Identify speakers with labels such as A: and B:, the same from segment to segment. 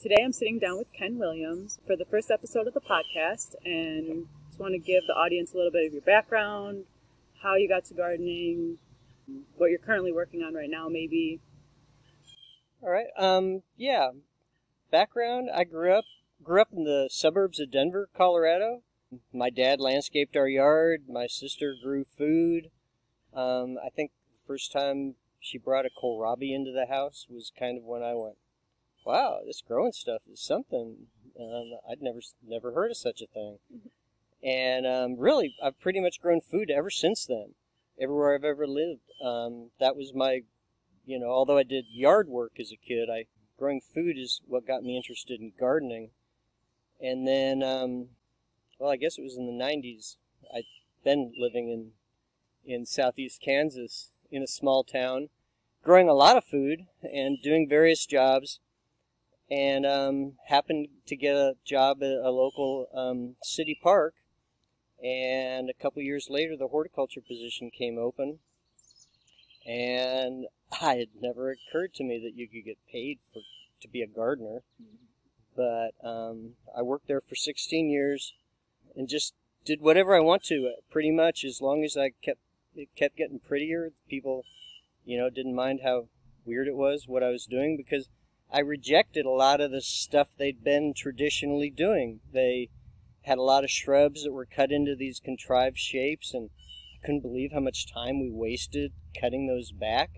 A: Today I'm sitting down with Ken Williams for the first episode of the podcast and just want to give the audience a little bit of your background, how you got to gardening, what you're currently working on right now, maybe.
B: All right. Um, yeah. Background: I grew up grew up in the suburbs of Denver, Colorado. My dad landscaped our yard. My sister grew food. Um, I think the first time she brought a kohlrabi into the house was kind of when I went, wow, this growing stuff is something. Um, I'd never never heard of such a thing. And um, really, I've pretty much grown food ever since then. Everywhere I've ever lived, um, that was my, you know. Although I did yard work as a kid, I growing food is what got me interested in gardening. And then, um, well, I guess it was in the '90s. I'd been living in in southeast Kansas in a small town, growing a lot of food and doing various jobs and um, happened to get a job at a local um, city park. And a couple years later, the horticulture position came open, and I had never occurred to me that you could get paid for to be a gardener. But um, I worked there for 16 years, and just did whatever I want to, pretty much as long as I kept it kept getting prettier. People, you know, didn't mind how weird it was what I was doing because I rejected a lot of the stuff they'd been traditionally doing. They had a lot of shrubs that were cut into these contrived shapes, and I couldn't believe how much time we wasted cutting those back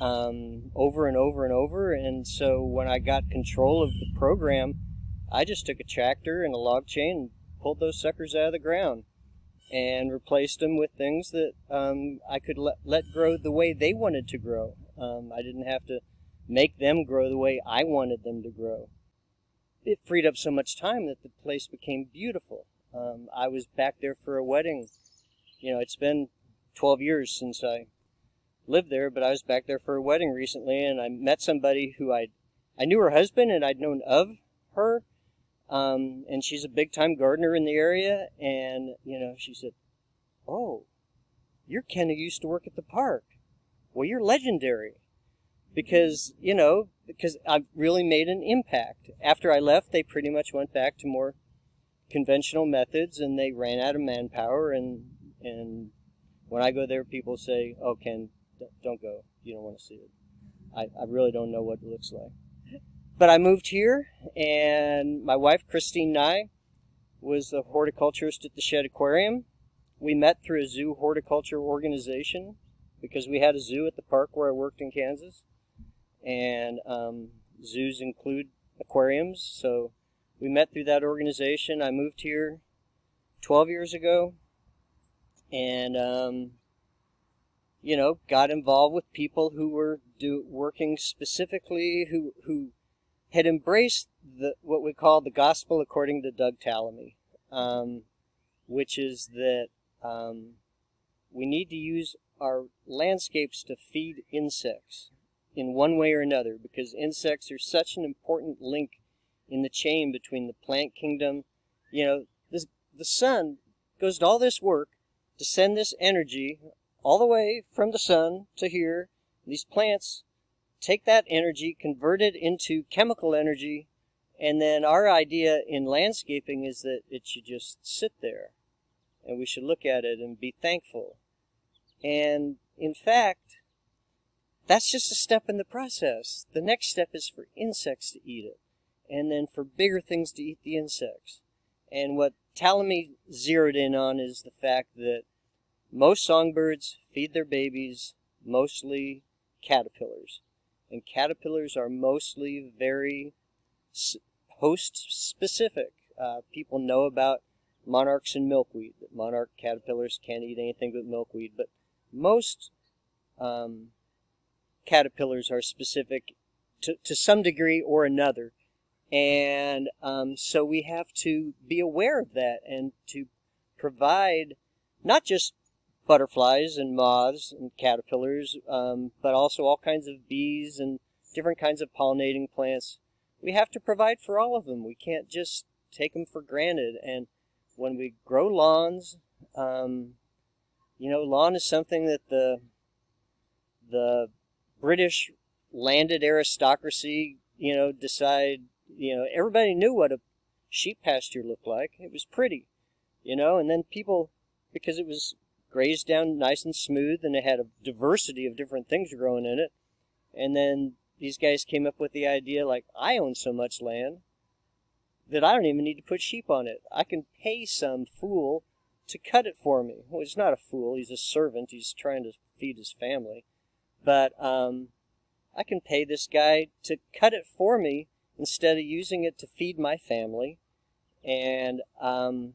B: um, over and over and over. And so when I got control of the program, I just took a tractor and a log chain and pulled those suckers out of the ground and replaced them with things that um, I could let, let grow the way they wanted to grow. Um, I didn't have to make them grow the way I wanted them to grow. It freed up so much time that the place became beautiful. Um, I was back there for a wedding. You know, it's been 12 years since I lived there, but I was back there for a wedding recently, and I met somebody who I I knew her husband and I'd known of her, um, and she's a big time gardener in the area. And you know, she said, "Oh, you're Ken who used to work at the park. Well, you're legendary." Because you know because I've really made an impact. After I left, they pretty much went back to more conventional methods, and they ran out of manpower. And and when I go there, people say, "Oh, Ken, don't go. You don't want to see it." I, I really don't know what it looks like. But I moved here, and my wife Christine Nye was a horticulturist at the Shedd Aquarium. We met through a zoo horticulture organization because we had a zoo at the park where I worked in Kansas and um, zoos include aquariums. So we met through that organization. I moved here 12 years ago, and um, you know, got involved with people who were do, working specifically who who had embraced the what we call the gospel according to Doug Tallamy, um, which is that um, we need to use our landscapes to feed insects in one way or another because insects are such an important link in the chain between the plant kingdom. You know, this, the sun goes to all this work to send this energy all the way from the sun to here. These plants take that energy, convert it into chemical energy, and then our idea in landscaping is that it should just sit there and we should look at it and be thankful. And in fact, that's just a step in the process. The next step is for insects to eat it, and then for bigger things to eat the insects. And what Tallamy zeroed in on is the fact that most songbirds feed their babies mostly caterpillars. And caterpillars are mostly very host specific. Uh, people know about monarchs and milkweed, that monarch caterpillars can't eat anything but milkweed, but most um, caterpillars are specific to, to some degree or another. And um, so we have to be aware of that and to provide not just butterflies and moths and caterpillars, um, but also all kinds of bees and different kinds of pollinating plants. We have to provide for all of them. We can't just take them for granted. And when we grow lawns, um, you know, lawn is something that the the British landed aristocracy, you know, decide, You know, everybody knew what a sheep pasture looked like. It was pretty, you know, and then people, because it was grazed down nice and smooth and it had a diversity of different things growing in it. And then these guys came up with the idea like, I own so much land that I don't even need to put sheep on it. I can pay some fool to cut it for me. Well, he's not a fool. He's a servant. He's trying to feed his family. But um, I can pay this guy to cut it for me instead of using it to feed my family. And um,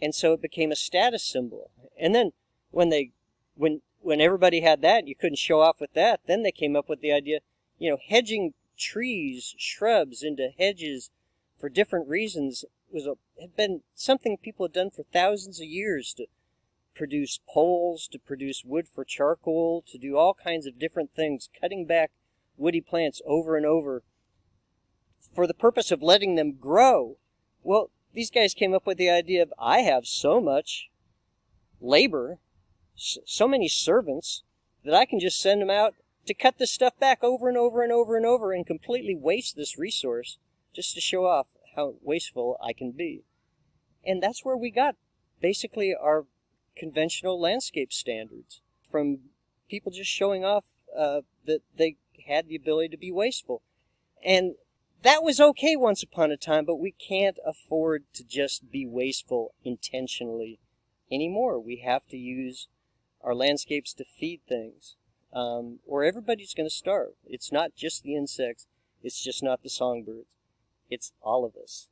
B: and so it became a status symbol. And then when they when when everybody had that, you couldn't show off with that. Then they came up with the idea, you know, hedging trees, shrubs into hedges for different reasons was a had been something people had done for thousands of years to produce poles, to produce wood for charcoal, to do all kinds of different things, cutting back woody plants over and over for the purpose of letting them grow. Well, these guys came up with the idea of I have so much labor, so many servants, that I can just send them out to cut this stuff back over and over and over and over and completely waste this resource just to show off how wasteful I can be. And that's where we got basically our conventional landscape standards from people just showing off uh, that they had the ability to be wasteful. And that was okay once upon a time, but we can't afford to just be wasteful intentionally anymore. We have to use our landscapes to feed things, um, or everybody's going to starve. It's not just the insects. It's just not the songbirds. It's all of us.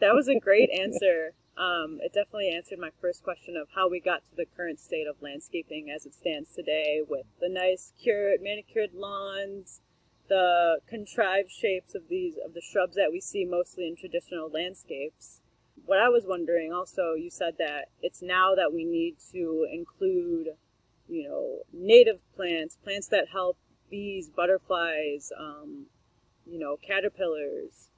A: That was a great answer. Um, it definitely answered my first question of how we got to the current state of landscaping as it stands today with the nice cured, manicured lawns, the contrived shapes of these of the shrubs that we see mostly in traditional landscapes. What I was wondering also, you said that it's now that we need to include, you know, native plants, plants that help bees, butterflies, um, you know, caterpillars,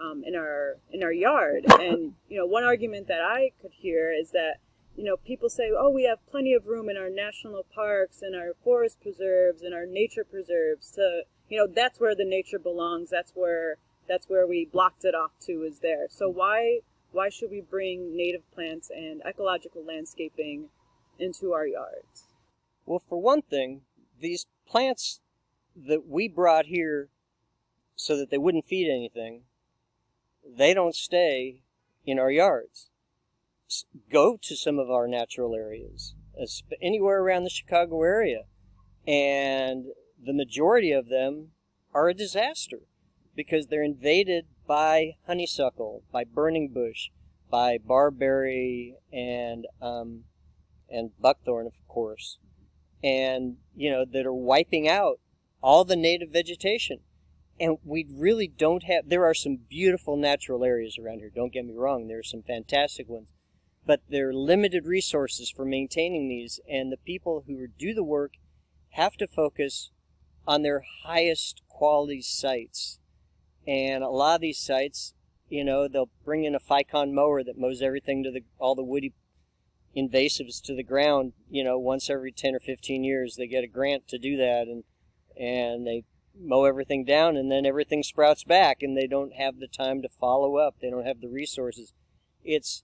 A: um, in our in our yard. And you know, one argument that I could hear is that you know people say, "Oh, we have plenty of room in our national parks and our forest preserves and our nature preserves to you know that's where the nature belongs. That's where that's where we blocked it off to is there. So why why should we bring native plants and ecological landscaping into our yards?
B: Well, for one thing, these plants that we brought here so that they wouldn't feed anything they don't stay in our yards. Go to some of our natural areas, anywhere around the Chicago area, and the majority of them are a disaster because they're invaded by honeysuckle, by burning bush, by barberry, and um, and buckthorn, of course, and you know that are wiping out all the native vegetation and we really don't have there are some beautiful natural areas around here don't get me wrong there are some fantastic ones. But there are limited resources for maintaining these and the people who do the work have to focus on their highest quality sites. And a lot of these sites you know they'll bring in a Fecon mower that mows everything to the all the woody invasives to the ground you know once every 10 or 15 years they get a grant to do that and and they mow everything down and then everything sprouts back and they don't have the time to follow up. They don't have the resources. It's,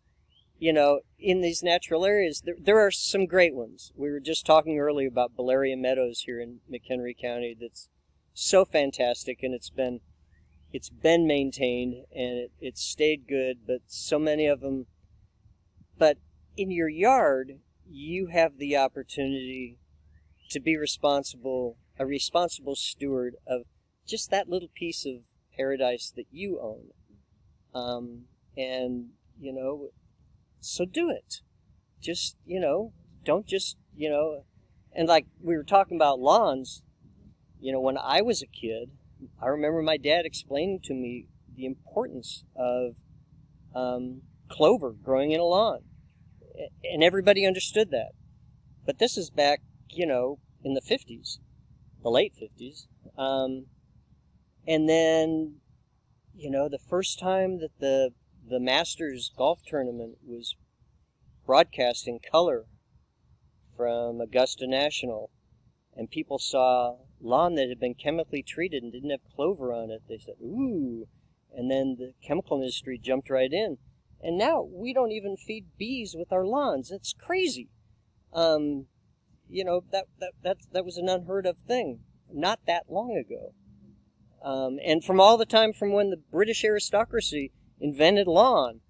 B: you know, in these natural areas, there, there are some great ones. We were just talking earlier about Boloria Meadows here in McHenry County that's so fantastic and it's been, it's been maintained and it, it's stayed good, but so many of them, but in your yard, you have the opportunity to be responsible a responsible steward of just that little piece of paradise that you own. Um, and, you know, so do it. Just, you know, don't just, you know, and like we were talking about lawns, you know, when I was a kid, I remember my dad explaining to me the importance of um, clover growing in a lawn. And everybody understood that. But this is back, you know, in the 50s the late 50s. Um, and then, you know, the first time that the the Masters golf tournament was broadcast in color from Augusta National, and people saw lawn that had been chemically treated and didn't have clover on it. They said, "Ooh," And then the chemical industry jumped right in. And now we don't even feed bees with our lawns. It's crazy. Um, you know, that, that, that, that was an unheard of thing not that long ago. Um, and from all the time from when the British aristocracy invented lawn,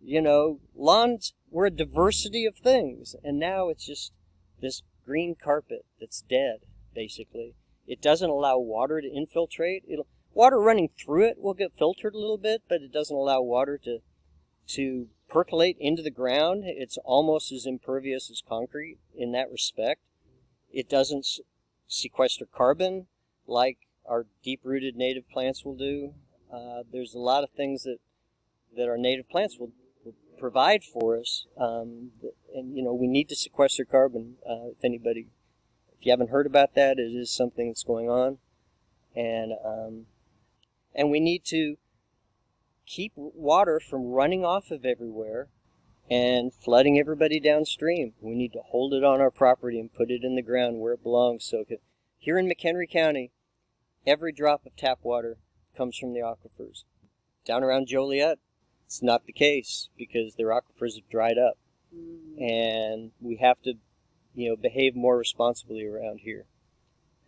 B: you know, lawns were a diversity of things. And now it's just this green carpet that's dead, basically. It doesn't allow water to infiltrate. It'll, water running through it will get filtered a little bit, but it doesn't allow water to, to percolate into the ground. It's almost as impervious as concrete in that respect. It doesn't sequester carbon like our deep-rooted native plants will do. Uh, there's a lot of things that that our native plants will, will provide for us, um, and you know we need to sequester carbon. Uh, if anybody, if you haven't heard about that, it is something that's going on, and um, and we need to keep water from running off of everywhere and flooding everybody downstream. We need to hold it on our property and put it in the ground where it belongs. So here in McHenry County, every drop of tap water comes from the aquifers. Down around Joliet, it's not the case because their aquifers have dried up. Mm. And we have to, you know, behave more responsibly around here.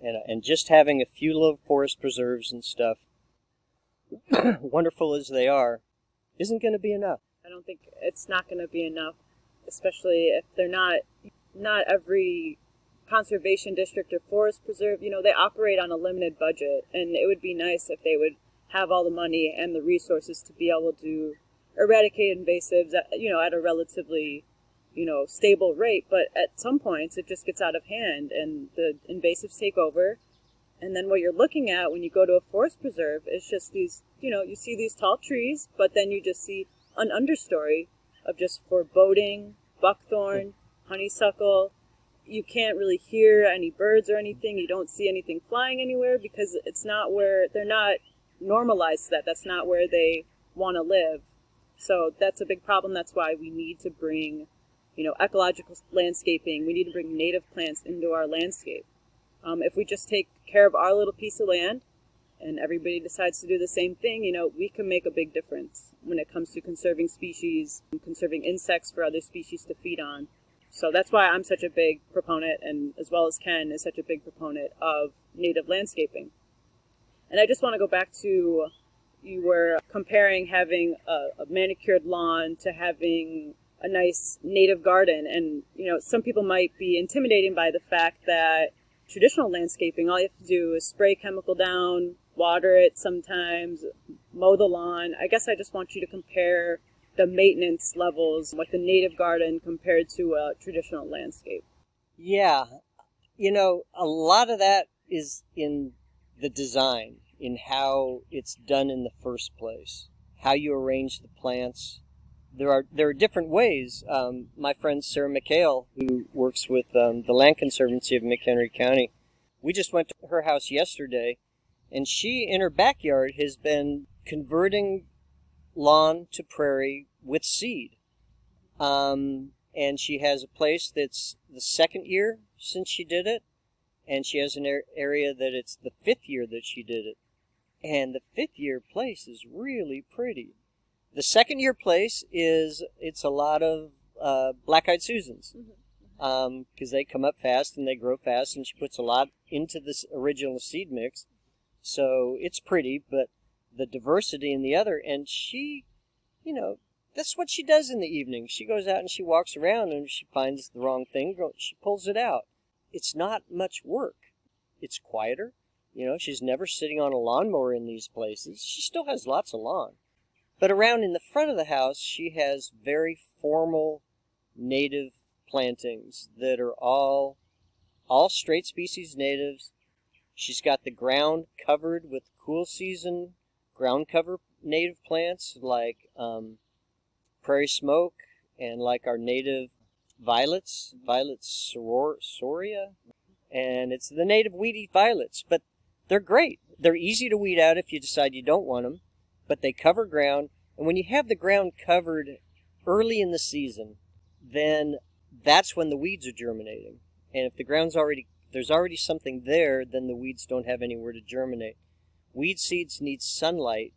B: And, and just having a few little forest preserves and stuff, wonderful as they are, isn't going to be enough.
A: I don't think it's not going to be enough, especially if they're not, not every conservation district or forest preserve, you know, they operate on a limited budget, and it would be nice if they would have all the money and the resources to be able to eradicate invasives, at, you know, at a relatively, you know, stable rate. But at some points, it just gets out of hand, and the invasives take over. And then what you're looking at when you go to a forest preserve is just these, you know, you see these tall trees, but then you just see an understory of just foreboding, buckthorn, honeysuckle, you can't really hear any birds or anything. You don't see anything flying anywhere because it's not where they're not normalized to that. That's not where they want to live. So that's a big problem. That's why we need to bring, you know, ecological landscaping. We need to bring native plants into our landscape. Um, if we just take care of our little piece of land and everybody decides to do the same thing, you know, we can make a big difference when it comes to conserving species, and conserving insects for other species to feed on. So that's why I'm such a big proponent, and as well as Ken is such a big proponent of native landscaping. And I just want to go back to you were comparing having a, a manicured lawn to having a nice native garden. And, you know, some people might be intimidated by the fact that traditional landscaping, all you have to do is spray chemical down, water it sometimes, mow the lawn. I guess I just want you to compare the maintenance levels like the native garden compared to a traditional landscape?
B: Yeah, you know, a lot of that is in the design, in how it's done in the first place, how you arrange the plants. There are there are different ways. Um, my friend Sarah McHale, who works with um, the Land Conservancy of McHenry County, we just went to her house yesterday, and she in her backyard has been converting lawn to prairie with seed. Um, and she has a place that's the second year since she did it, and she has an area that it's the fifth year that she did it. And the fifth year place is really pretty. The second year place is it's a lot of uh, black-eyed Susans because mm-hmm. um, they come up fast and they grow fast, and she puts a lot into this original seed mix, so it's pretty. But the diversity in the other, and she, you know, that's what she does in the evening. She goes out and she walks around and she finds the wrong thing, she pulls it out. It's not much work. It's quieter. You know, she's never sitting on a lawnmower in these places. She still has lots of lawn. But around in the front of the house, she has very formal native plantings that are all all straight species natives. She's got the ground covered with cool season ground cover native plants like um, prairie smoke and like our native violets, violets sororia, and it's the native weedy violets. But they're great. They're easy to weed out if you decide you don't want them, but they cover ground. And when you have the ground covered early in the season, then that's when the weeds are germinating. And if the ground's already there's already something there, then the weeds don't have anywhere to germinate. Weed seeds need sunlight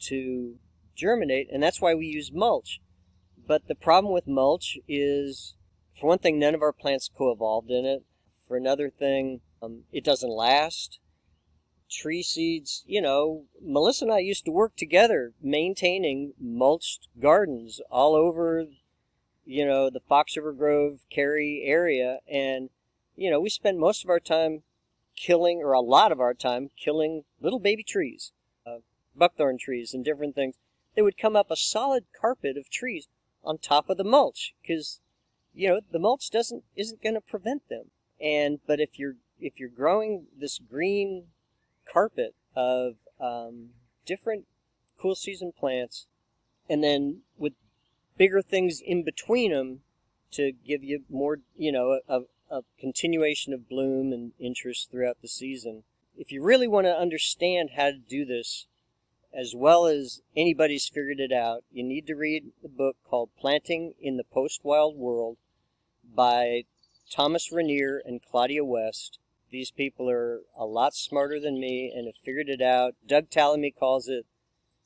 B: to germinate, and that's why we use mulch. But the problem with mulch is, for one thing, none of our plants co-evolved in it. For another thing, um, it doesn't last. Tree seeds, you know, Melissa and I used to work together maintaining mulched gardens all over, you know, the Fox River Grove, Cary area. And, you know, we spend most of our time killing, or a lot of our time, killing little baby trees, uh, buckthorn trees and different things. They would come up a solid carpet of trees on top of the mulch because, you know, the mulch doesn't, isn't going to prevent them. And, but if you're, if you're growing this green carpet of um, different cool season plants, and then with bigger things in between them to give you more, you know, a, a continuation of bloom and interest throughout the season. If you really want to understand how to do this, as well as anybody's figured it out, you need to read the book called Planting in the Post Wild World by Thomas Rainer and Claudia West. These people are a lot smarter than me and have figured it out. Doug Tallamy calls it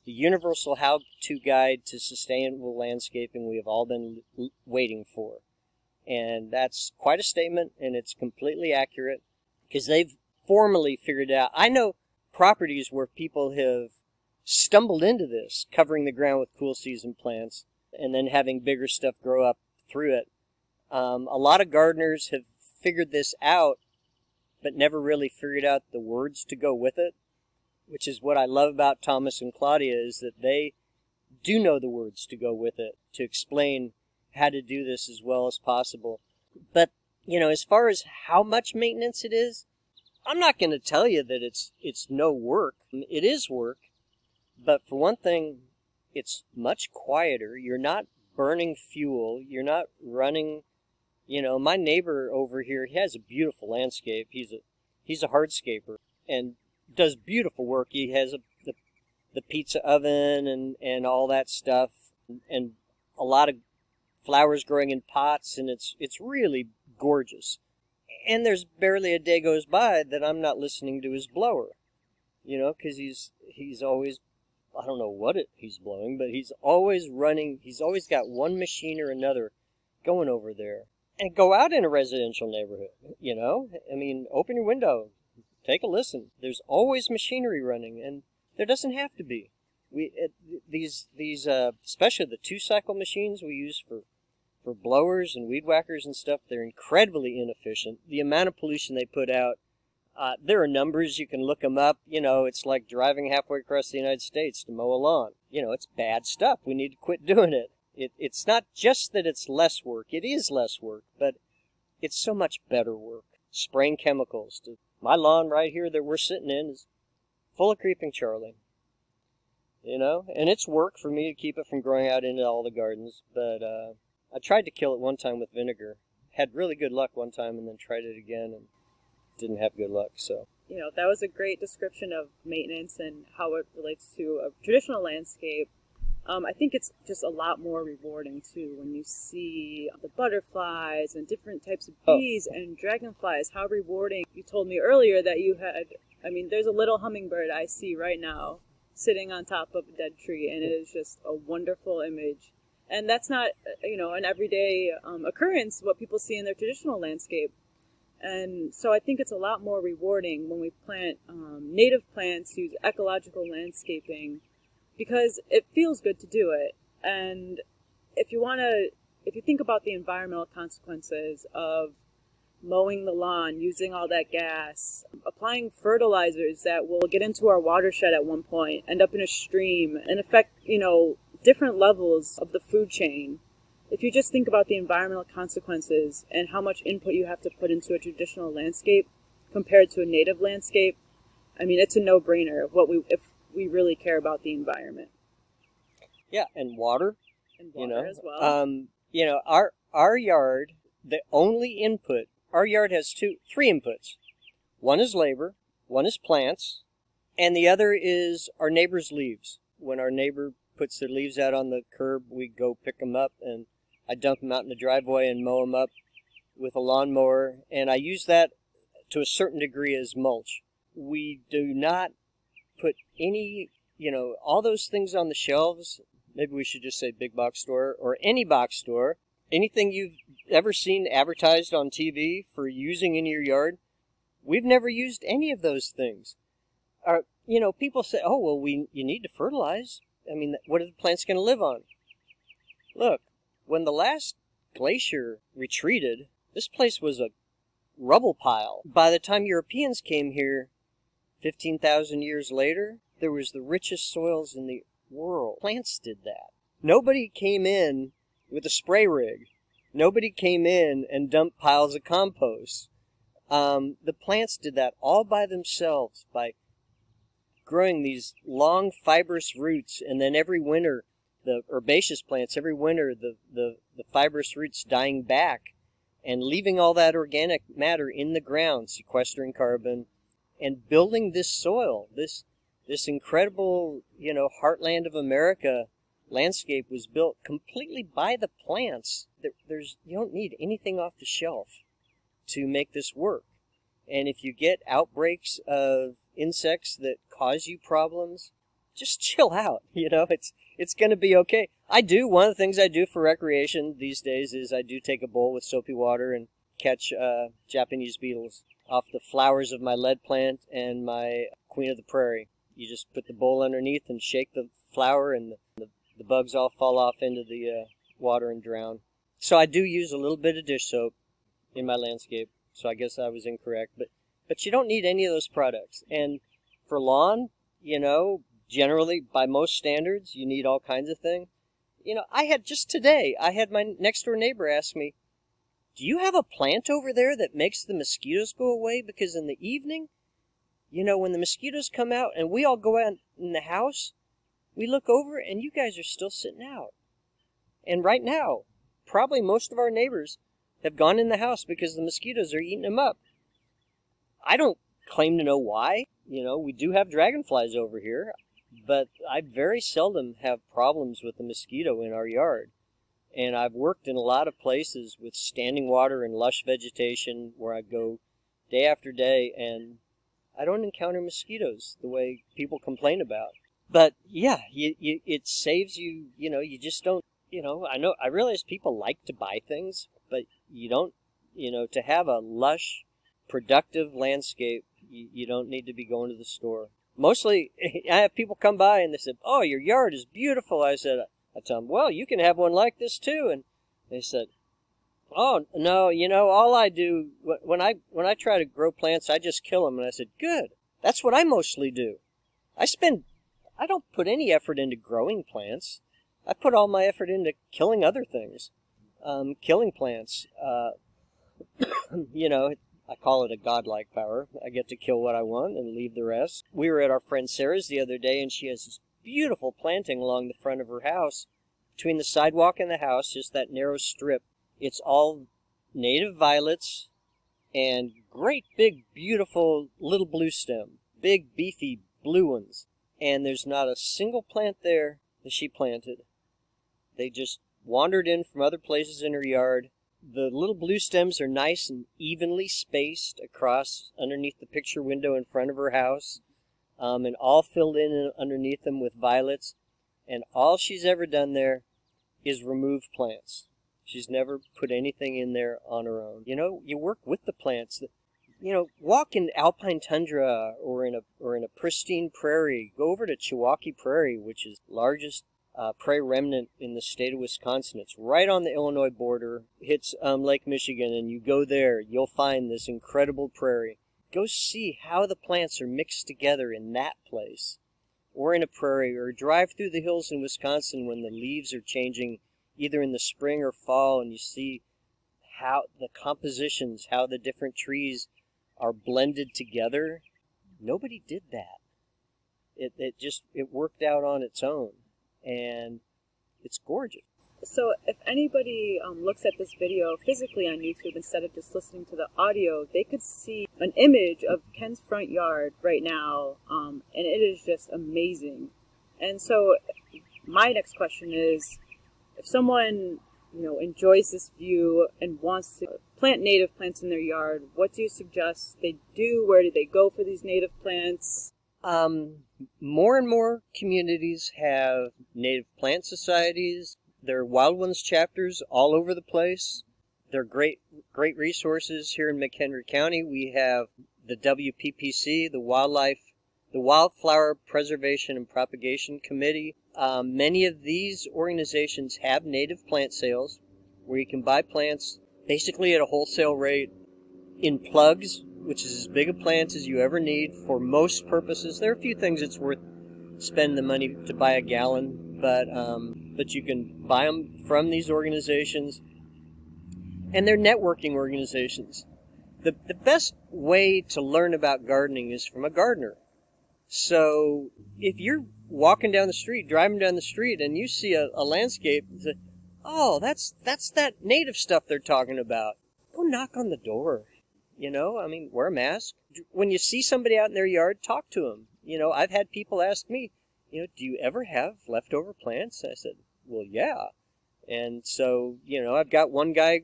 B: the universal how to guide to sustainable landscaping we have all been waiting for. And that's quite a statement, and it's completely accurate because they've formally figured out. I know properties where people have stumbled into this, covering the ground with cool season plants and then having bigger stuff grow up through it. Um, a lot of gardeners have figured this out but never really figured out the words to go with it, which is what I love about Thomas and Claudia is that they do know the words to go with it to explain how to do this as well as possible. But, you know, as far as how much maintenance it is, I'm not going to tell you that it's it's no work. It is work. But for one thing, it's much quieter. You're not burning fuel. You're not running you know, my neighbor over here, he has a beautiful landscape. He's a he's a hardscaper and does beautiful work. He has a, the the pizza oven and and all that stuff, and a lot of flowers growing in pots, and it's it's really gorgeous. And there's barely a day goes by that I'm not listening to his blower, you know, because he's he's always I don't know what it he's blowing, but he's always running. He's always got one machine or another going over there and go out in a residential neighborhood. You know, I mean, open your window, take a listen. There's always machinery running, and there doesn't have to be. We it, these these uh, especially the two cycle machines we use for for blowers and weed whackers and stuff. They're incredibly inefficient. The amount of pollution they put out. Uh, there are numbers you can look them up. You know, it's like driving halfway across the United States to mow a lawn. You know, it's bad stuff. We need to quit doing it. It, it's not just that it's less work. It is less work, but it's so much better work. Spraying chemicals. To, my lawn right here that we're sitting in is full of creeping Charlie. You know, and it's work for me to keep it from growing out into all the gardens. But uh, I tried to kill it one time with vinegar. Had really good luck one time, and then tried it again and didn't have good luck. So
A: you know that was a great description of maintenance and how it relates to a traditional landscape um, I think it's just a lot more rewarding too when you see the butterflies and different types of oh. bees oh. and dragonflies. How rewarding! You told me earlier that you had. I mean, there's a little hummingbird I see right now sitting on top of a dead tree, and it is just a wonderful image. And that's not, you know, an everyday um, occurrence what people see in their traditional landscape. And so I think it's a lot more rewarding when we plant um, native plants, use ecological landscaping because it feels good to do it. And if you want to, if you think about the environmental consequences of mowing the lawn, using all that gas, applying fertilizers that will get into our watershed at one point, end up in a stream, and affect, you know, different levels of the food chain. If you just think about the environmental consequences and how much input you have to put into a traditional landscape compared to a native landscape, I mean, it's a no-brainer. What we if we really care about the environment.
B: Yeah, and water.
A: And water
B: you know,
A: as well.
B: Um, you know, our our yard, the only input, our yard has two, three inputs. One is labor, one is plants, and the other is our neighbor's leaves. When our neighbor puts their leaves out on the curb, we go pick them up, and I dump them out in the driveway and mow them up with a lawnmower, and I use that to a certain degree as mulch. We do not put any you know, all those things on the shelves, maybe we should just say big box store or any box store, anything you've ever seen advertised on TV for using in your yard, we've never used any of those things. Our, you know, people say, "Oh, well, we you need to fertilize." I mean, what are the plants going to live on? Look, when the last glacier retreated, this place was a rubble pile. By the time Europeans came here, 15,000 years later, there was the richest soils in the world. Plants did that. Nobody came in with a spray rig. Nobody came in and dumped piles of compost. Um, the plants did that all by themselves by growing these long fibrous roots, and then every winter, the herbaceous plants, every winter, the, the, the fibrous roots dying back and leaving all that organic matter in the ground, sequestering carbon, and building this soil, this this incredible, you know, heartland of America landscape was built completely by the plants. There's you don't need anything off the shelf to make this work. And if you get outbreaks of insects that cause you problems, just chill out. You know, it's it's going to be okay. I do one of the things I do for recreation these days is I do take a bowl with soapy water and catch uh, Japanese beetles off the flowers of my lead plant and my queen of the prairie. You just put the bowl underneath and shake the flower, and the, the, the bugs all fall off into the uh, water and drown. So I do use a little bit of dish soap in my landscape. So I guess I was incorrect, but but you don't need any of those products. And for lawn, you know, generally by most standards, you need all kinds of things. You know, I had just today, I had my next door neighbor ask me, "Do you have a plant over there that makes the mosquitoes go away because in the evening, you know, when the mosquitoes come out and we all go out in the house, we look over and you guys are still sitting out. And right now, probably most of our neighbors have gone in the house because the mosquitoes are eating them up. I don't claim to know why. You know, we do have dragonflies over here, but I very seldom have problems with the mosquito in our yard. And I've worked in a lot of places with standing water and lush vegetation where I go day after day and I don't encounter mosquitoes the way people complain about. But yeah, you, you, it saves you, you know, you just don't, you know, I know, I realize people like to buy things, but you don't, you know, to have a lush, productive landscape, you, you don't need to be going to the store. Mostly, I have people come by and they said, "Oh, your yard is beautiful." I said, "I tell them, well, you can have one like this too." And they said, "Oh no, you know, all I do when I when I try to grow plants, I just kill them." And I said, "Good. That's what I mostly do. I spend, I don't put any effort into growing plants. I put all my effort into killing other things, um, killing plants. Uh, you know, I call it a godlike power. I get to kill what I want and leave the rest. We were at our friend Sarah's the other day, and she has this beautiful planting along the front of her house. Between the sidewalk and the house, just that narrow strip, it's all native violets and great big, beautiful little blue stem. Big, beefy blue ones. And there's not a single plant there that she planted. They just wandered in from other places in her yard the little blue stems are nice and evenly spaced across underneath the picture window in front of her house, um, and all filled in underneath them with violets. And all she's ever done there is remove plants. She's never put anything in there on her own. You know, you work with the plants. You know, walk in alpine tundra or in a or in a pristine prairie. Go over to Chiwaukee Prairie, which is largest uh, remnant in the state of Wisconsin. It's right on the Illinois border, hits um, Lake Michigan, and you go there, you'll find this incredible prairie. Go see how the plants are mixed together in that place, or in a prairie, or drive through the hills in Wisconsin when the leaves are changing either in the spring or fall, and you see how the compositions, how the different trees are blended together. Nobody did that. It, it just, it worked out on its own and it's gorgeous.
A: So, if anybody um, looks at this video physically on YouTube instead of just listening to the audio, they could see an image of Ken's front yard right now, um, and it is just amazing. And so, my next question is if someone you know enjoys this view and wants to plant native plants in their yard, what do you suggest they do? Where do they go for these native plants?
B: Um, more and more communities have native plant societies. There are wild ones chapters all over the place. They're great, great resources here in McHenry County. We have the WPPC, the Wildlife, the Wildflower Preservation and Propagation Committee. Um, many of these organizations have native plant sales where you can buy plants basically at a wholesale rate in plugs, which is as big a plant as you ever need for most purposes. There are a few things it's worth spending the money to buy a gallon, but um, but you can buy them from these organizations, and they're networking organizations. The the best way to learn about gardening is from a gardener. So if you're walking down the street, driving down the street, and you see a, a landscape, oh, that's that's that native stuff they're talking about. Go knock on the door. You know, I mean, wear a mask. When you see somebody out in their yard, talk to them. You know, I've had people ask me, you know, do you ever have leftover plants? I said, well, yeah. And so, you know, I've got one guy,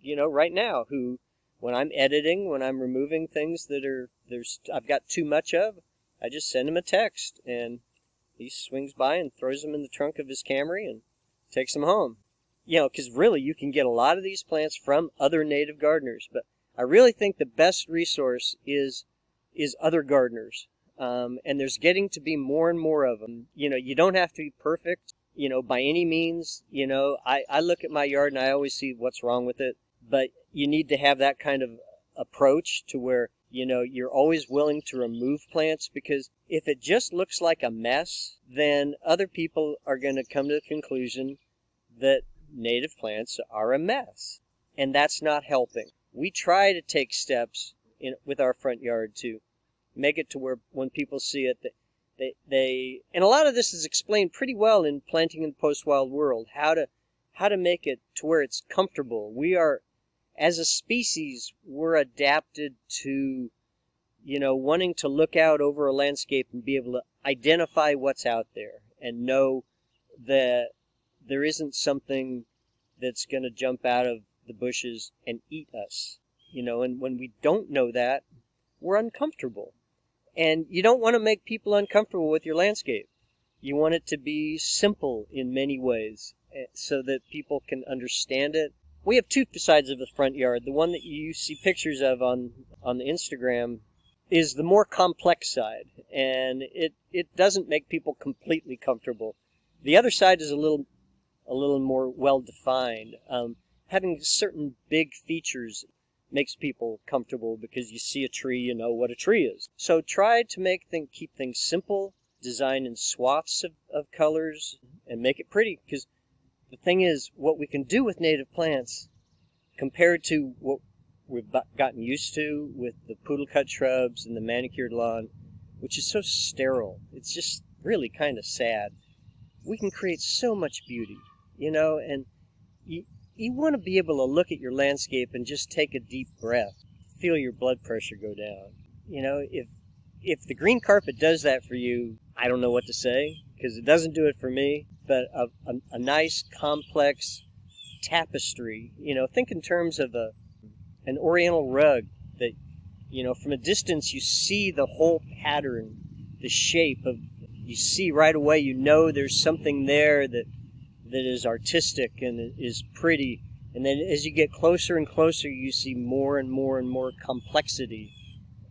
B: you know, right now who, when I'm editing, when I'm removing things that are, there's, I've got too much of, I just send him a text and he swings by and throws them in the trunk of his Camry and takes them home. You know, because really you can get a lot of these plants from other native gardeners, but I really think the best resource is is other gardeners, um, and there's getting to be more and more of them. You know, you don't have to be perfect, you know, by any means. You know, I I look at my yard and I always see what's wrong with it, but you need to have that kind of approach to where you know you're always willing to remove plants because if it just looks like a mess, then other people are going to come to the conclusion that native plants are a mess, and that's not helping we try to take steps in, with our front yard to make it to where when people see it, they, they, they, and a lot of this is explained pretty well in Planting in the Post-Wild World, how to, how to make it to where it's comfortable. We are, as a species, we're adapted to, you know, wanting to look out over a landscape and be able to identify what's out there and know that there isn't something that's going to jump out of the bushes and eat us. You know, and when we don't know that, we're uncomfortable. And you don't want to make people uncomfortable with your landscape. You want it to be simple in many ways eh, so that people can understand it. We have two sides of the front yard. The one that you see pictures of on, on the Instagram is the more complex side, and it, it doesn't make people completely comfortable. The other side is a little a little more well defined. Um, having certain big features makes people comfortable because you see a tree, you know what a tree is. So try to make things, keep things simple, design in swaths of, of colors, and make it pretty. Because the thing is, what we can do with native plants compared to what we've gotten used to with the poodle cut shrubs and the manicured lawn, which is so sterile. It's just really kind of sad. We can create so much beauty, you know, and you, you want to be able to look at your landscape and just take a deep breath, feel your blood pressure go down. You know, if if the green carpet does that for you, I don't know what to say because it doesn't do it for me. But a, a, a nice, complex tapestry, you know, think in terms of a an oriental rug that, you know, from a distance you see the whole pattern, the shape of, you see right away, you know there's something there that that is artistic and is pretty. And then as you get closer and closer, you see more and more and more complexity.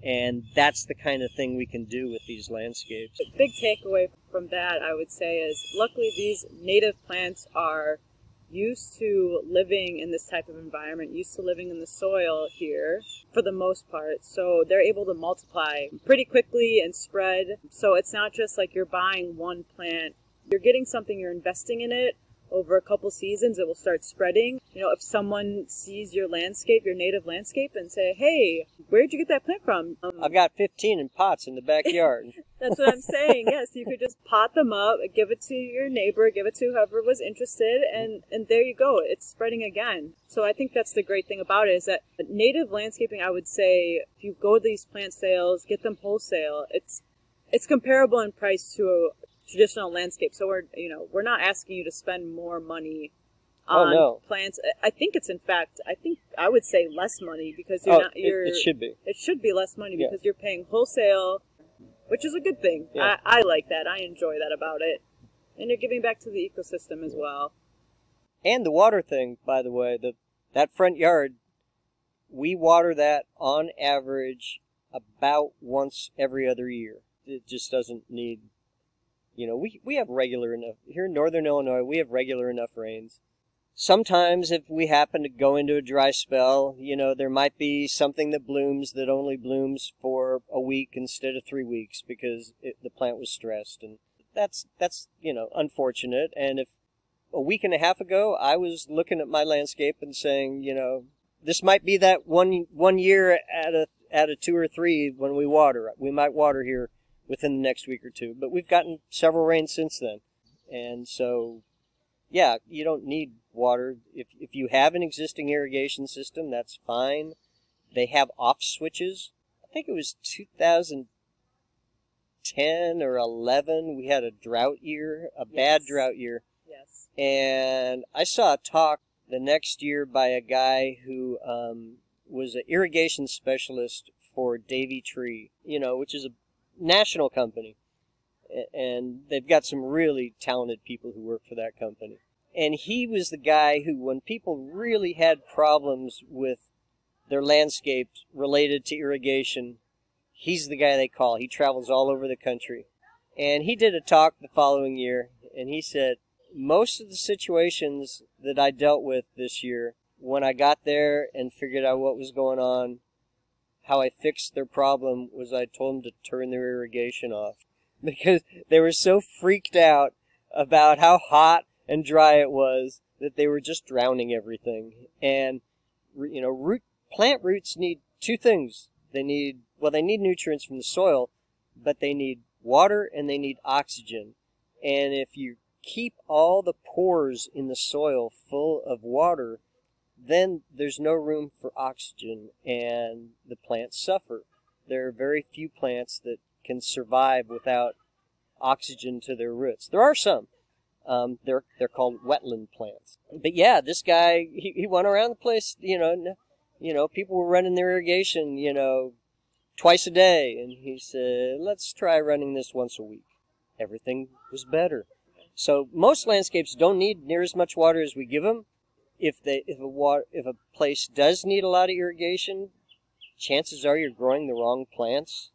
B: And that's the kind of thing we can do with these landscapes.
A: The big takeaway from that, I would say, is luckily these native plants are used to living in this type of environment, used to living in the soil here for the most part. So they're able to multiply pretty quickly and spread. So it's not just like you're buying one plant, you're getting something, you're investing in it, over a couple seasons it will start spreading. You know if someone sees your landscape your native landscape and say hey where'd you get that plant from?
B: Um, i've got 15 in pots in the backyard.
A: That's what i'm saying yes you could just pot them up give it to your neighbor give it to whoever was interested and and there you go it's spreading again. So i think that's the great thing about it is that native landscaping i would say if you go to these plant sales get them wholesale it's it's comparable in price to traditional landscape. So we're you know we're not asking you to spend more money
B: oh, on oh, no.
A: plants. I think it's in fact I think I would say less money because you're
B: oh,
A: not you're
B: it, it, should be
A: it should be less money because yeah. you're paying wholesale which is a good thing.
B: Yeah.
A: I, I like that. I enjoy that about it. And you're giving back to the ecosystem as well.
B: And the water thing, by the way, the that front yard, we water that on average about once every other year. It just doesn't need, you know, we, we have regular enough, here in northern Illinois, we have regular enough rains. Sometimes if we happen to go into a dry spell, you know, there might be something that blooms that only blooms for a week instead of three weeks because it, the plant was stressed. And that's, that's, you know, unfortunate. And if a week and a half ago, I was looking at my landscape and saying, you know, this might be that one one year at a at a two or three when we water. We might water here within the next week or two, but we've gotten several rains since then, and so yeah, you don't need water if if you have an existing irrigation system. That's fine. They have off switches. I think it was 2010 or 11. We had a drought year, a bad drought year
A: Yes.
B: and I saw a talk the next year by a guy who um, was an irrigation specialist for Davey Tree, you know, which is a national company, and they've got some really talented people who work for that company. And he was the guy who, when people really had problems with their landscapes related to irrigation, he's the guy they call. He travels all over the country. And he did a talk the following year, and he said, most of the situations that I dealt with this year, when I got there and figured out what was going on, how I fixed their problem was I told them to turn their irrigation off because they were so freaked out about how hot and dry it was that they were just drowning everything. And you know, root plant roots need two things. They need well, they need nutrients from the soil, but they need water and they need oxygen. And if you keep all the pores in the soil full of water, then there's no room for oxygen and the plants suffer. There are very few plants that can survive without oxygen to their roots. There are some. Um, they're they're called wetland plants. But yeah, this guy he, he went around the place. You know, you know, people were running their irrigation. You know, twice a day, and he said, "Let's try running this once a week." Everything was better. So most landscapes don't need near as much water as we give them. If they if a water if a place does need a lot of irrigation, chances are you're growing the wrong plants.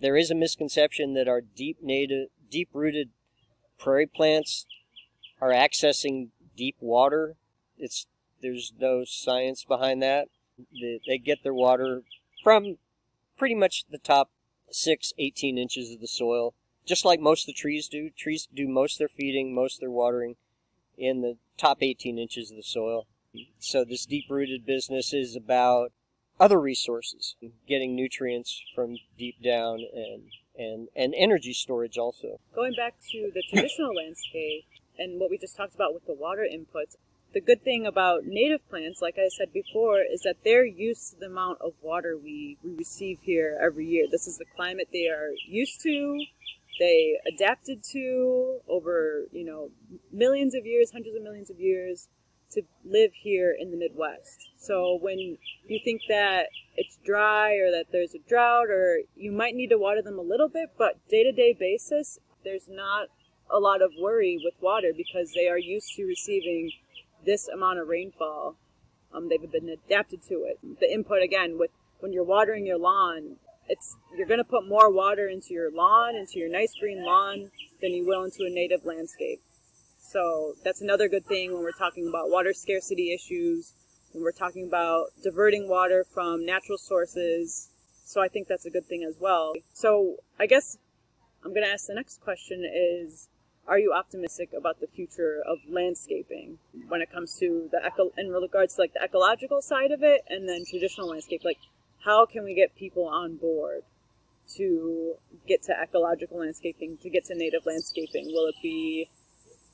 B: There is a misconception that our deep native deep rooted prairie plants are accessing deep water. It's there's no science behind that. They, they get their water from pretty much the top six, 18 inches of the soil, just like most of the trees do. Trees do most of their feeding, most of their watering in the top 18 inches of the soil. So this deep rooted business is about other resources, getting nutrients from deep down and, and, and energy storage also.
A: Going back to the traditional landscape and what we just talked about with the water inputs, the good thing about native plants, like I said before, is that they're used to the amount of water we, we receive here every year. This is the climate they are used to, they adapted to over, you know, millions of years, hundreds of millions of years to live here in the Midwest. So when you think that it's dry or that there's a drought or you might need to water them a little bit, but day to day basis, there's not a lot of worry with water because they are used to receiving this amount of rainfall. Um, they've been adapted to it. The input again with when you're watering your lawn, it's you're going to put more water into your lawn, into your nice green lawn, than you will into a native landscape. So that's another good thing when we're talking about water scarcity issues, when we're talking about diverting water from natural sources. So I think that's a good thing as well. So I guess I'm going to ask the next question is are you optimistic about the future of landscaping when it comes to the eco in regards to like the ecological side of it and then traditional landscape like how can we get people on board to get to ecological landscaping to get to native landscaping will it be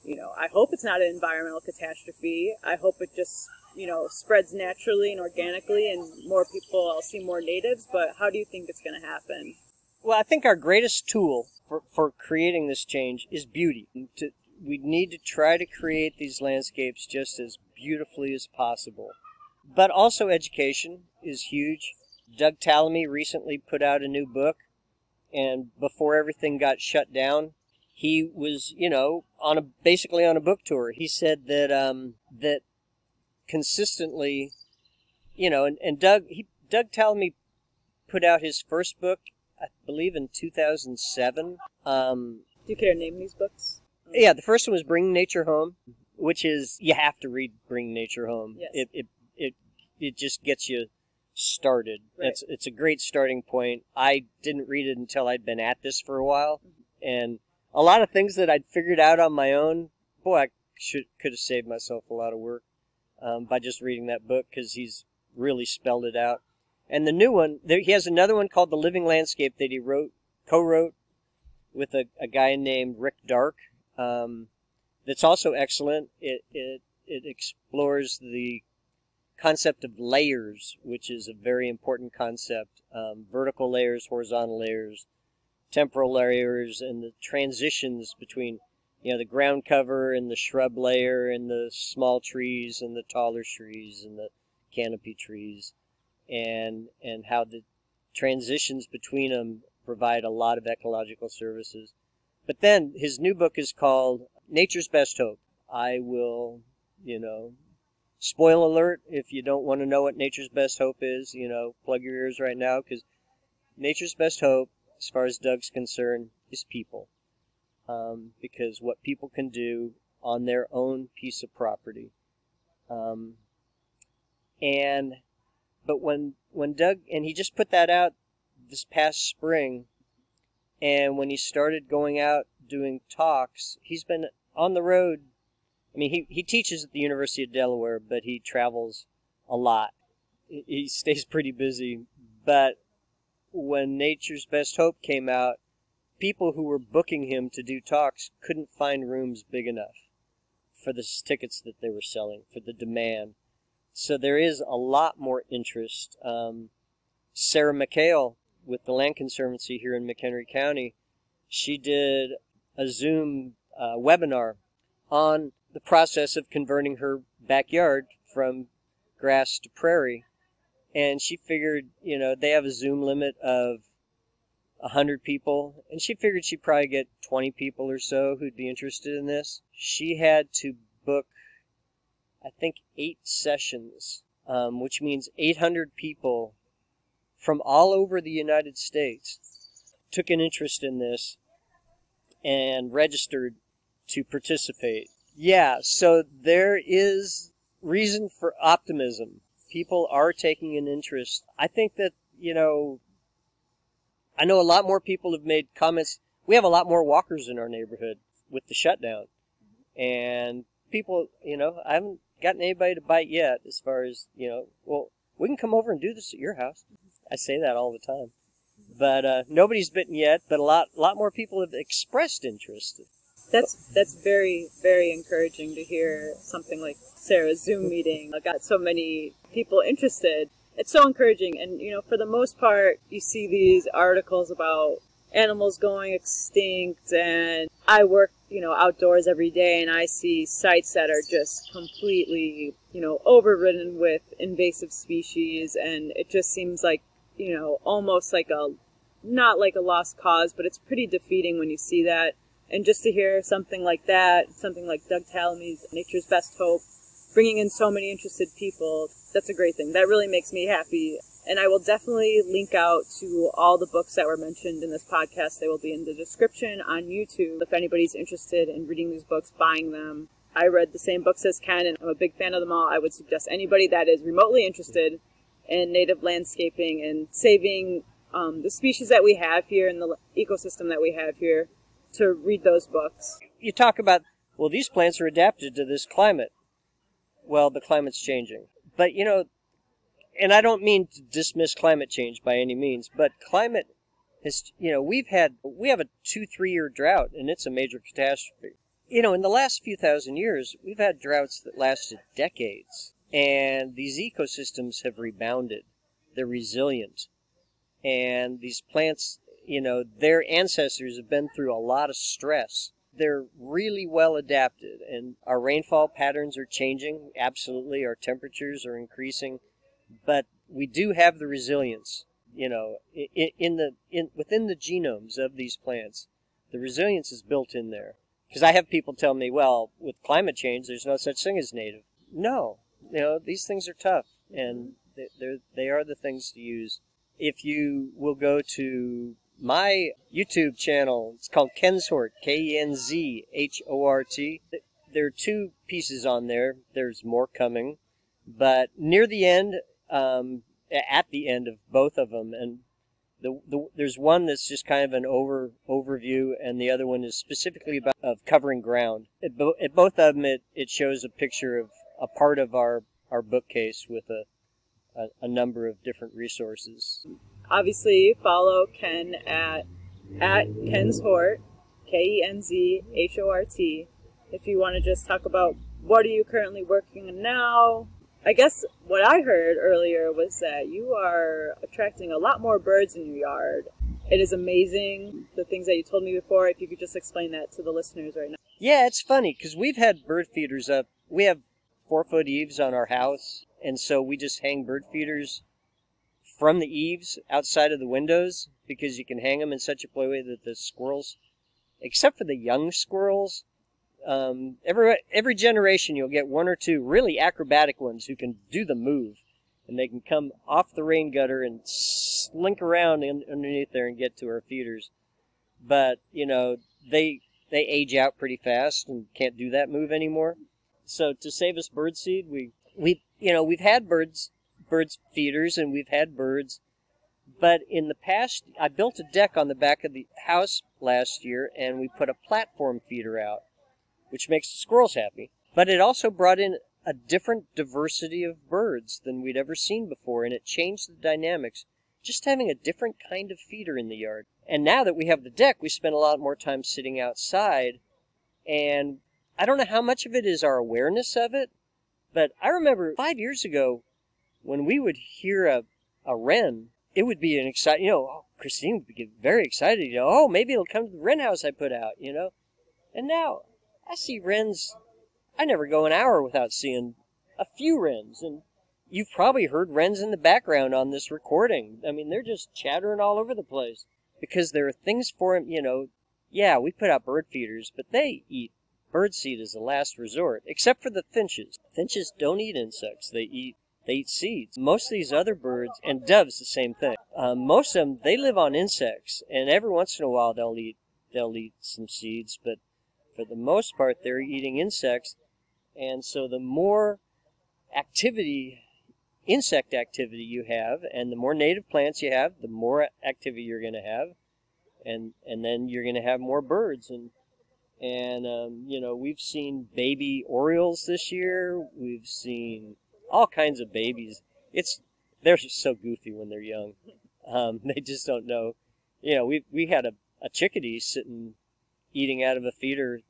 A: you know i hope it's not an environmental catastrophe i hope it just you know spreads naturally and organically and more people i'll see more natives but how do you think it's going to happen
B: Well, I think our greatest tool for, for creating this change is beauty. To, we need to try to create these landscapes just as beautifully as possible. But also education is huge. Doug Tallamy recently put out a new book, and before everything got shut down, he was, you know, on a basically on a book tour. He said that um, that consistently, you know, and, and Doug he Doug Tallamy put out his first book, I believe, in 2007. Um,
A: Do you care to name these books?
B: yeah, the first one was Bring Nature Home, which is you have to read Bring Nature Home.
A: Yes.
B: It it it it just gets you started.
A: Right.
B: It's it's a great starting point. I didn't read it until I'd been at this for a while, and a lot of things that I'd figured out on my own. Boy, I should could have saved myself a lot of work um, by just reading that book because he's really spelled it out. And the new one, there, he has another one called The Living Landscape that he wrote, co-wrote with a, a guy named Rick Darke. Um, that's also excellent. It, it it explores the concept of layers, which is a very important concept. Um, vertical layers, horizontal layers, temporal layers, and the transitions between you know the ground cover and the shrub layer and the small trees and the taller trees and the canopy trees and and how the transitions between them provide a lot of ecological services. But then his new book is called Nature's Best Hope. I will, you know, spoil alert if you don't want to know what Nature's Best Hope is, you know, plug your ears right now because Nature's Best Hope, as far as Doug's concerned, is people. Um, because what people can do on their own piece of property. Um, and but when when Doug and he just put that out this past spring, and when he started going out doing talks, he's been on the road. I mean, he he teaches at the University of Delaware, but he travels a lot. He- stays pretty busy. But when Nature's Best Hope came out, people who were booking him to do talks couldn't find rooms big enough for the tickets that they were selling, for the demand. So there is a lot more interest. Um, Sarah McHale with the Land Conservancy here in McHenry County, she did a Zoom uh, webinar on the process of converting her backyard from grass to prairie. And she figured, you know, they have a Zoom limit of 100 people, and she figured she'd probably get 20 people or so who'd be interested in this. She had to book, I think, eight sessions, um, which means 800 people from all over the United States took an interest in this and registered to participate. Yeah, so there is reason for optimism. People are taking an interest. I think that, you know, I know a lot more people have made comments. We have a lot more walkers in our neighborhood with the shutdown. And people, you know, I haven't gotten anybody to bite yet as far as, you know, well, we can come over and do this at your house. I say that all the time. But uh, nobody's bitten yet, but a lot, lot more people have expressed interest.
A: That's that's very very encouraging to hear something like Sarah's Zoom meeting got so many people interested. It's so encouraging, and you know, for the most part, you see these articles about animals going extinct, and I work you know outdoors every day, and I see sites that are just completely you know overridden with invasive species, and it just seems like you know almost like a not like a lost cause, but it's pretty defeating when you see that. And just to hear something like that, something like Doug Tallamy's Nature's Best Hope, bringing in so many interested people, that's a great thing. That really makes me happy. And I will definitely link out to all the books that were mentioned in this podcast. They will be in the description on YouTube if anybody's interested in reading these books, buying them. I read the same books as Ken, and I'm a big fan of them all. I would suggest anybody that is remotely interested in native landscaping and saving um, the species that we have here and the ecosystem that we have here to read those books.
B: You talk about, well, these plants are adapted to this climate. Well, the climate's changing. But, you know, and I don't mean to dismiss climate change by any means, but climate has, you know, we've had, we have a two, three year drought, and it's a major catastrophe. You know, in the last few thousand years, we've had droughts that lasted decades, and these ecosystems have rebounded. They're resilient. And these plants, you know, their ancestors have been through a lot of stress. They're really well adapted, and our rainfall patterns are changing. Absolutely, our temperatures are increasing, but we do have the resilience. you know, in, in the in within the genomes of these plants, the resilience is built in there. Because I have people tell me, well, with climate change, there's no such thing as native. No, you know, these things are tough, and mm-hmm. they're they are the things to use. If you will go to my YouTube channel, it's called Kenzhort, K E N Z H O R T. There are two pieces on there. There's more coming, but near the end, um, at the end of both of them, and the, the, there's one that's just kind of an over overview, and the other one is specifically about of covering ground. At both of them, it, it shows a picture of a part of our our bookcase with a, a, a number of different resources.
A: Obviously, follow Ken at at Kenzhort, K E N Z H O R T. If you want to just talk about what are you currently working on now, I guess what I heard earlier was that you are attracting a lot more birds in your yard. It is amazing the things that you told me before. If you could just explain that to the listeners right now.
B: Yeah, it's funny because we've had bird feeders up. We have four foot eaves on our house, and so we just hang bird feeders from the eaves outside of the windows because you can hang them in such a way that the squirrels, except for the young squirrels, um, every every generation you'll get one or two really acrobatic ones who can do the move, and they can come off the rain gutter and slink around in, underneath there and get to our feeders. But you know they they age out pretty fast and can't do that move anymore. So to save us birdseed, we we you know we've had birds birds feeders and we've had birds but in the past i built a deck on the back of the house last year and we put a platform feeder out which makes the squirrels happy. But it also brought in a different diversity of birds than we'd ever seen before, and it changed the dynamics. Just having a different kind of feeder in the yard. And now that we have the deck, we spend a lot more time sitting outside. And I don't know how much of it is our awareness of it, but I remember five years ago when we would hear a, a wren, it would be an exciting, you know, Christine would get very excited, you know, oh, maybe it'll come to the wren house I put out, you know. And now I see wrens. I never go an hour without seeing a few wrens, and you've probably heard wrens in the background on this recording. I mean, they're just chattering all over the place because there are things for them. You know, yeah, we put out bird feeders, but they eat bird seed as a last resort, except for the finches. Finches don't eat insects; they eat they eat seeds. Most of these other birds and doves the same thing. Um, most of them they live on insects, and every once in a while they'll eat they'll eat some seeds, but for the most part, they're eating insects. And so the more activity, insect activity you have, and the more native plants you have, the more activity you're going to have. And, and then you're going to have more birds. And, and, um, you know, we've seen baby orioles this year. We've seen all kinds of babies. It's, they're just so goofy when they're young. Um, they just don't know. You know, we, we had a, a chickadee sitting eating out of a feeder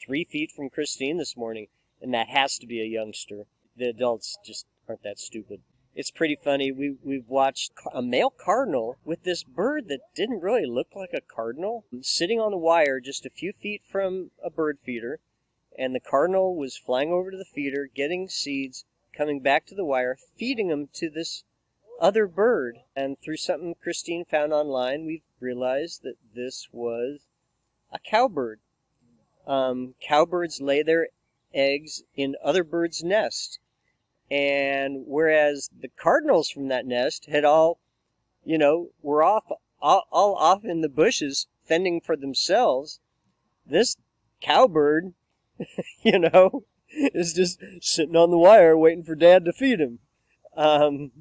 B: three feet from Christine this morning, and that has to be a youngster. The adults just aren't that stupid. It's pretty funny. We we've watched a male cardinal with this bird that didn't really look like a cardinal, sitting on the wire just a few feet from a bird feeder, and the cardinal was flying over to the feeder, getting seeds, coming back to the wire, feeding them to this other bird. And through something Christine found online, we've realized that this was a cowbird. Um, cowbirds lay their eggs in other birds' nests. And whereas the cardinals from that nest had all, you know, were off, all, all off in the bushes fending for themselves, this cowbird, you know, is just sitting on the wire waiting for dad to feed him. Um,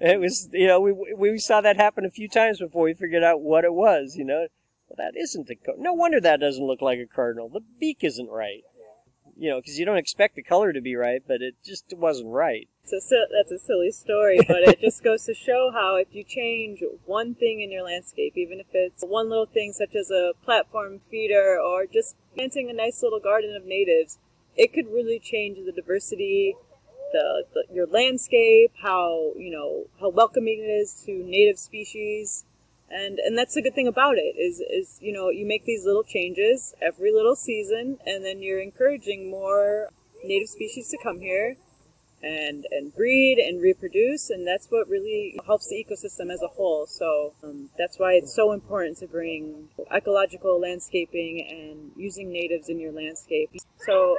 B: it was, you know, we, we saw that happen a few times before we figured out what it was, you know. Well, that isn't a co- no wonder that doesn't look like a cardinal. The beak isn't right. You know, because you don't expect the color to be right, but it just wasn't right.
A: So that's a silly story, but it just goes to show how if you change one thing in your landscape, even if it's one little thing such as a platform feeder or just planting a nice little garden of natives, it could really change the diversity, the, the your landscape, how you know how welcoming it is to native species. And and that's the good thing about it is is you know you make these little changes every little season and then you're encouraging more native species to come here and and breed and reproduce, and that's what really helps the ecosystem as a whole. So um, that's why it's so important to bring ecological landscaping and using natives in your landscape. So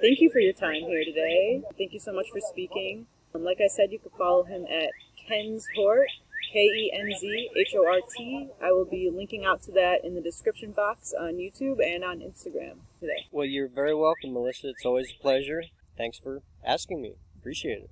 A: thank you for your time here today. Thank you so much for speaking. Um, like I said, you can follow him at Kenz Hort. K E N Z H O R T. I will be linking out to that in the description box on YouTube and on Instagram today.
B: Well, you're very welcome, Melissa. It's always a pleasure. Thanks for asking me. Appreciate it.